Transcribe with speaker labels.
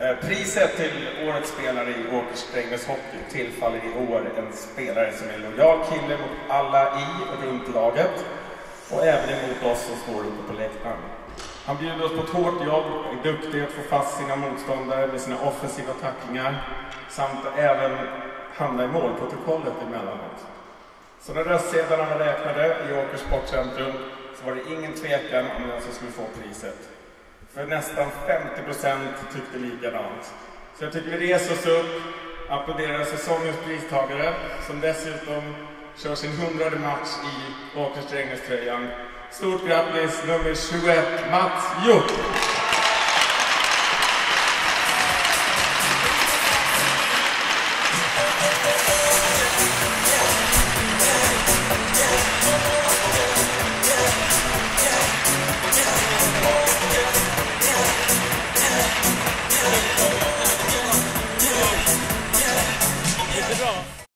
Speaker 1: Eh, priset till Årets spelare i Åkers Strängnäs Hockey tillfaller i år en spelare som är en lojal kille mot alla i och runt laget och även emot oss som står uppe på läktaren. Han bjuder oss på ett hårt jobb, är duktig att få fast sina motståndare med sina offensiva tacklingar samt även hamna i målprotokollet emellanåt. Så när röstsedlarna var räknade i Åkers Sportcentrum så var det ingen tvekan om vem som skulle få priset. För nästan 50 procent tyckte likadant. Så jag tycker vi reser oss upp, applåderar säsongens pristagare som dessutom kör sin hundrade match i Åkers Drängnes-tröjan. Stort grattis nummer 21, Mats Hjort! Yes.